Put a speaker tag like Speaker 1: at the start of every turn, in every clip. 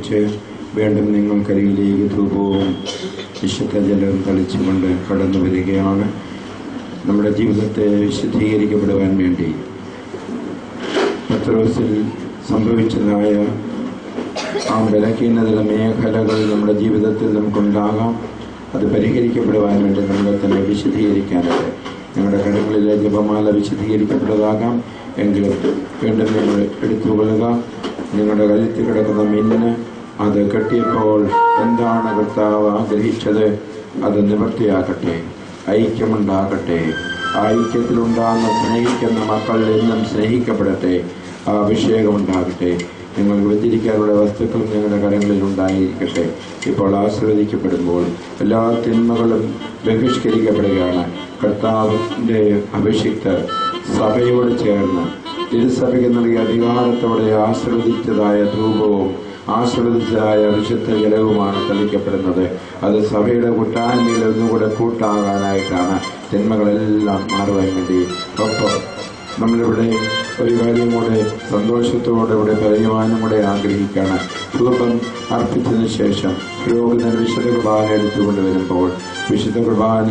Speaker 1: ധൂപിച്ച് വീണ്ടും നിങ്ങൾക്കരികിലേക്ക് ധ്രുവവും വിശുദ്ധ ജലവും തളിച്ചുകൊണ്ട് കടന്നു വരികയാണ്. നമ്മുടെ ജീവിതത്തെ വിശുദ്ധീകരിക്കപ്പെടുവാൻ വേണ്ടി. പത്രോസിൽ സംഭവിച്ചതായ ആ ബലഹീനതയുടെ മേഖലകൾ നമ്മുടെ ജീവിതത്തിൽ നമുക്കുണ്ടാകാം. അത് പരിഹരിക്കപ്പെടുവാൻ വേണ്ടി നമ്മളെ തന്നെ വിശദീകരിക്കാനുണ്ട് ഞങ്ങളുടെ കടകളിലെ ജപമാല വിശദീകരിക്കപ്പെട്ടതാകാം എങ്കിലും വീണ്ടും നിങ്ങൾ എടുത്തുകൊള്ളുക. നിങ്ങളുടെ കഴുത്തിൽ കിടക്കുന്ന മിന്നിന് അത് കെട്ടിയപ്പോൾ എന്താണ് കർത്താവ് ആഗ്രഹിച്ചത്? അത് നിവൃത്തിയാക്കട്ടെ ഐക്യമുണ്ടാകട്ടെ. ഐക്യത്തിലുണ്ടാകുന്ന സ്നേഹിക്കുന്ന മക്കൾ എന്നും സ്നേഹിക്കപ്പെടട്ടെ. ആ അഭിഷേകം ഉണ്ടാകട്ടെ. നിങ്ങൾക്ക് വെച്ചിരിക്കാനുള്ള വസ്തുക്കൾ നിങ്ങളുടെ കരങ്ങളിൽ ഉണ്ടായിരിക്കട്ടെ. ഇപ്പോൾ ആശ്രവദിക്കപ്പെടുമ്പോൾ എല്ലാ തിന്മകളും ബഹിഷ്കരിക്കപ്പെടുകയാണ്. കർത്താവിന്റെ അഭിഷിക്ത സഭയോട് ചേർന്ന് തിരുസഭയ്ക്ക് നൽകിയ അധികാരത്തോടെ ആശ്രവദിച്ചതായ ധൂപവും ആശ്രവദിച്ചതായ വിശുദ്ധ ജലവുമാണ് തളിക്കപ്പെടുന്നത്. അത് സഭയുടെ കൂട്ടായ്മയിൽ ഒന്നുകൂടെ കൂട്ടാകാനായിട്ടാണ് തിന്മകളെല്ലാം മാറുവാൻ വേണ്ടി. ഒപ്പം നമ്മളിവിടെ ഒരു കാര്യം കൂടെ സന്തോഷത്തോടെ ഇവിടെ പറയുവാനും കൂടെ ആഗ്രഹിക്കുകയാണ്. രൂപം അർപ്പിച്ചതിന് ശേഷം പുരോഹിതൻ വിശുദ്ധ കുർബാന എടുത്തുകൊണ്ട് വരുമ്പോൾ വിശുദ്ധ കുർബാന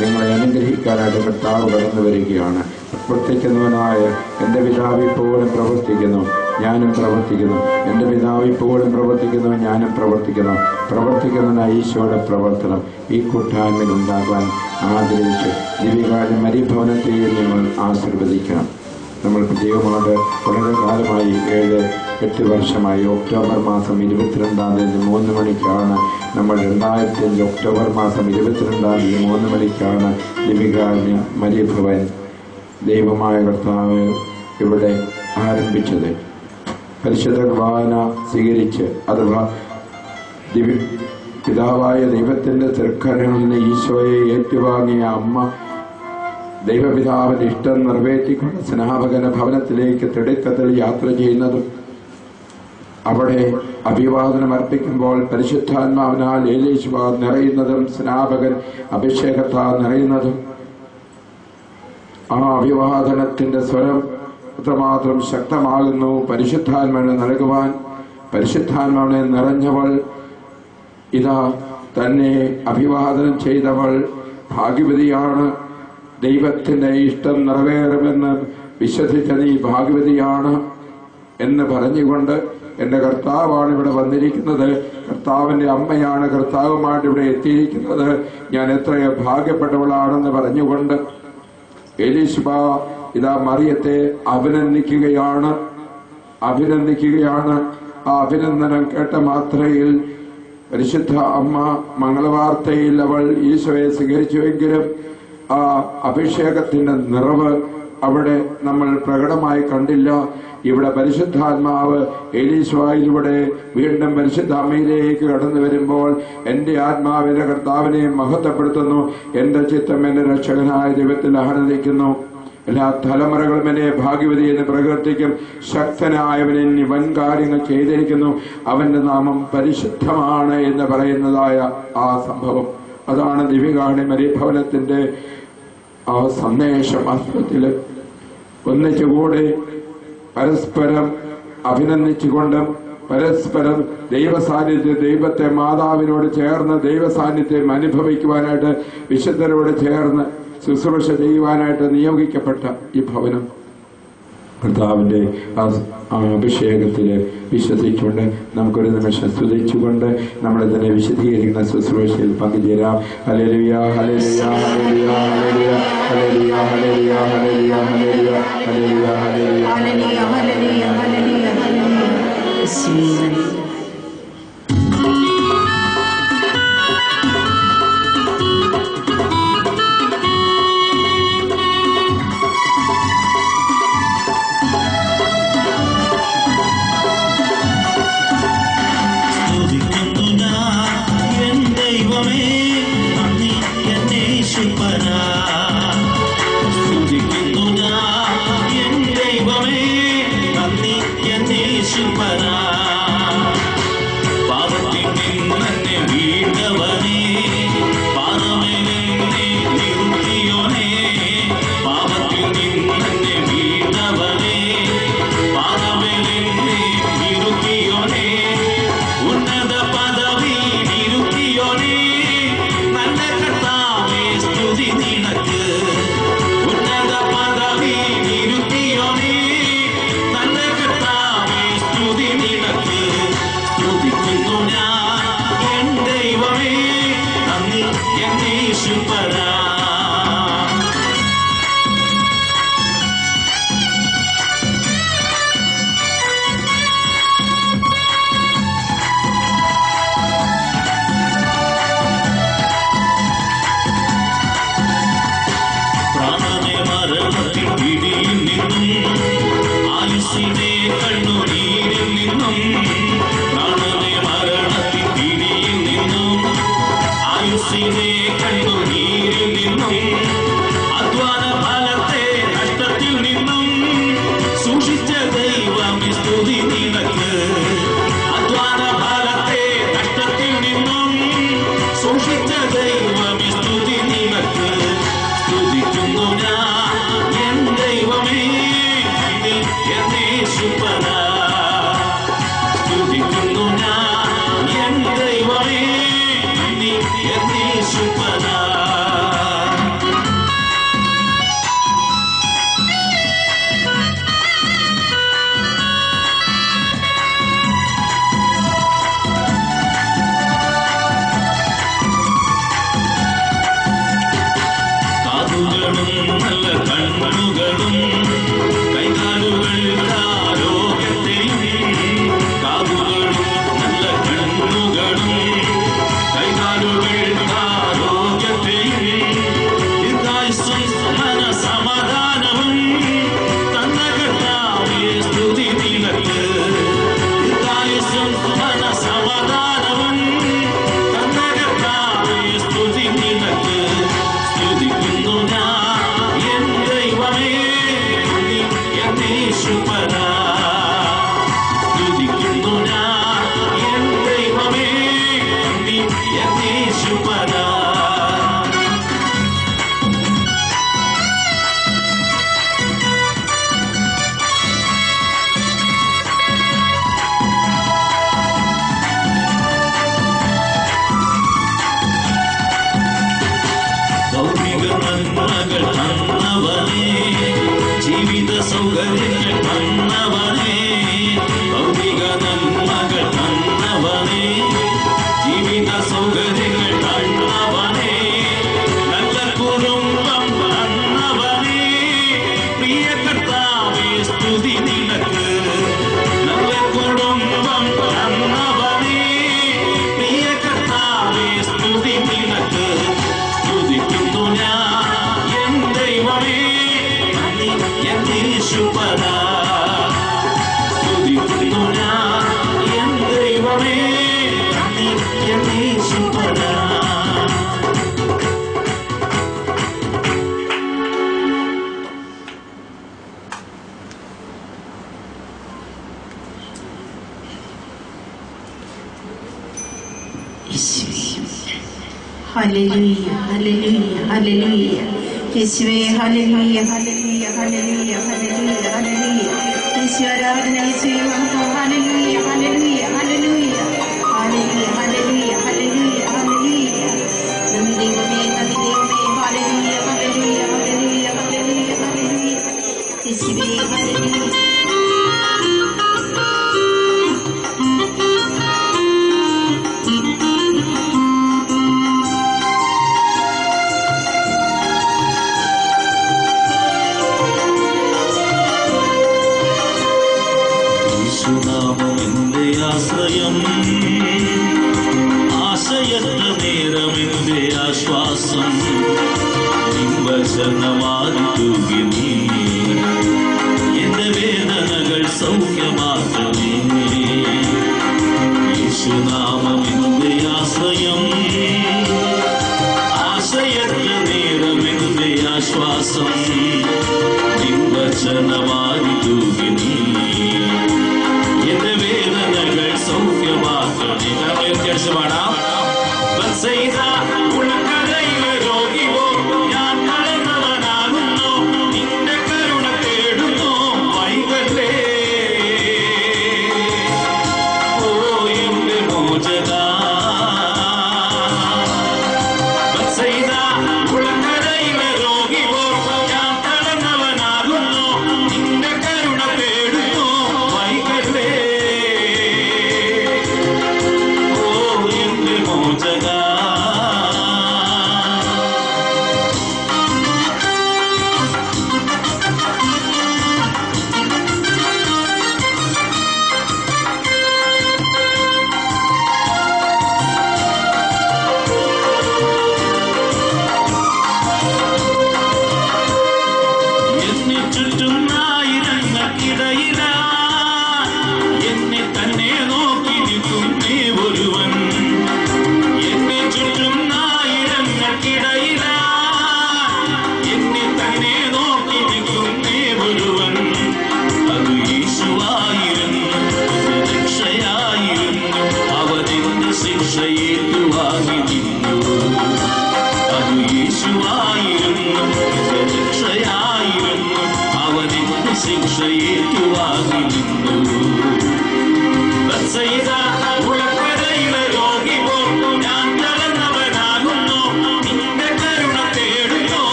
Speaker 1: നിങ്ങളെ അനുഗ്രഹിക്കാനായിട്ട് കർത്താവ് കടന്നു വരികയാണ് പ്രവർത്തിക്കുന്നവനായ എന്റെ പിതാവ് ഇപ്പോഴും പ്രവർത്തിക്കുന്നു. ഞാനും പ്രവർത്തിക്കുന്നു. എന്റെ പിതാവ് ഇപ്പോഴും പ്രവർത്തിക്കുന്നു ഞാനും പ്രവർത്തിക്കുന്നു. പ്രവർത്തിക്കുന്നതിന് ഈശോയുടെ പ്രവർത്തനം ഈ കൂട്ടായ്മയിൽ ഉണ്ടാകാൻ ആഗ്രഹിച്ച്. ദിവ്യകാലം മരിഭവനത്തെയും നിങ്ങൾ ആശീർവദിക്കണം. നമ്മൾ പ്രത്യേകമായിട്ട് വളരെ കാലമായി ഏഴ് എട്ട് വർഷമായി ഒക്ടോബർ മാസം ഇരുപത്തിരണ്ടാം തീയതി മൂന്ന് മണിക്കാണ് നമ്മൾ രണ്ടായിരത്തി അഞ്ച് ഒക്ടോബർ മാസം ഇരുപത്തിരണ്ടാം തീയതി മൂന്ന് മണിക്കാണ് ലിപികാരണ മരിഭവൻ. ദൈവമായ കർത്താവ് ഇവിടെ ആരംഭിച്ചത്. പരിശുദ്ധ കുർബാന സ്വീകരിച്ച് അഥവാ ദിവ്യ പിതാവായ ദൈവത്തിന്റെ തൃക്കരങ്ങളിൽ നിന്ന് ഈശോയെ ഏറ്റുവാങ്ങിയ അമ്മ ദൈവപിതാവിന്റെ ഇഷ്ടം നിറവേറ്റിക്കൊണ്ട് സ്നാപകന ഭവനത്തിലേക്ക് തിടുക്കത്തിൽ യാത്ര ചെയ്യുന്നതും അവിടെ അഭിവാദനം അർപ്പിക്കുമ്പോൾ പരിശുദ്ധാത്മാവിനാൽ ഏലീശ്വ നിറയുന്നതും സ്നാപകൻ അഭിഷേകത്താൽ നിറയുന്നതും ആ അഭിവാദനത്തിന്റെ സ്വരം അത്രമാത്രം ശക്തമാകുന്നു. പരിശുദ്ധാത്മാവിനെ നൽകുവാൻ പരിശുദ്ധാത്മാവിനെ നിറഞ്ഞവൾ ഇതാ തന്നെ അഭിവാദനം ചെയ്തവൾ ഭാഗ്യവതിയാണ്. ദൈവത്തിന്റെ ഇഷ്ടം നിറവേറുമെന്ന് വിശ്വസിച്ച നീ ഭാഗ്യവതിയാണ് എന്ന് പറഞ്ഞുകൊണ്ട് എന്റെ കർത്താവാണ് ഇവിടെ വന്നിരിക്കുന്നത്. കർത്താവിന്റെ അമ്മയാണ് കർത്താവുമായിട്ട് ഇവിടെ എത്തിയിരിക്കുന്നത്. ഞാൻ എത്രയോ ഭാഗ്യപ്പെട്ടവളാണെന്ന് പറഞ്ഞുകൊണ്ട് എലിശുബ ഇതാ മറിയത്തെ അഭിനന്ദിക്കുകയാണ്. അഭിനന്ദിക്കുകയാണ്. ആ അഭിനന്ദനം കേട്ട മാത്രയിൽ പരിശുദ്ധ അമ്മ മംഗളവാർത്തയിൽ അവൾ ഈശോയെ സ്വീകരിച്ചുവെങ്കിലും ആ അഭിഷേകത്തിന്റെ നിറവ് അവിടെ നമ്മൾ പ്രകടമായി കണ്ടില്ല. ഇവിടെ പരിശുദ്ധാത്മാവ് എലീശ്വായിലൂടെ വീണ്ടും പരിശുദ്ധ അമ്മയിലേക്ക് കടന്നു വരുമ്പോൾ എന്റെ ആത്മാവിനെ കർത്താവിനെ മഹത്വപ്പെടുത്തുന്നു. എന്റെ ചിത്തം എന്റെ രക്ഷകനായ ദൈവത്തിൽ ആനന്ദിക്കുന്നു എല്ലാ തലമുറകളും എന്നെ ഭാഗ്യവതി എന്ന് പ്രകീർത്തിക്കും. ശക്തനായവൻ വൻ കാര്യങ്ങൾ ചെയ്തിരിക്കുന്നു. അവന്റെ നാമം പരിശുദ്ധമാണ് എന്ന് പറയുന്നതായ ആ സംഭവം. അതാണ് ദിവ്യകാണി മരിഭവനത്തിന്റെ ആ സന്ദേശം അസ്വത്തിൽ ഒന്നിച്ചുകൂടി പരസ്പരം അഭിനന്ദിച്ചുകൊണ്ടും പരസ്പരം ദൈവസാന്നിധ്യം ദൈവത്തെ മാതാവിനോട് ചേർന്ന് ദൈവസാന്നിധ്യം അനുഭവിക്കുവാനായിട്ട് വിശുദ്ധരോട് ചേർന്ന് ശുശ്രൂഷ ചെയ്യുവാനായിട്ട് നിയോഗിക്കപ്പെട്ട ഈ ഭവനം കർത്താവിന്റെ അഭിഷേകത്തിൽ വിശ്വസിച്ചുകൊണ്ട് നമുക്കൊരു നിമിഷം സ്തുതിച്ചുകൊണ്ട് നമ്മളെ തന്നെ വിശദീകരിക്കുന്ന ശുശ്രൂഷയിൽ പങ്കുചേരാം. Hallelujah hallelujah hallelujah hallelujah hallelujah hallelujah hallelujah hallelujah hallelujah ഹലേലിയ
Speaker 2: ഹല്ലേലൂയ ഹല്ലേലൂയ.
Speaker 3: γεμίζουν πανά
Speaker 2: ഹലലൂയ ഹലലൂയ ഹലലൂയ യേശുവേ ഹലലൂയ ഹലലൂയ ഹലലൂയ ഹലലൂയ ഹലലൂയ യേശുവരാധന യേശുവേ
Speaker 3: ഹലലൂയ ആശ്രയം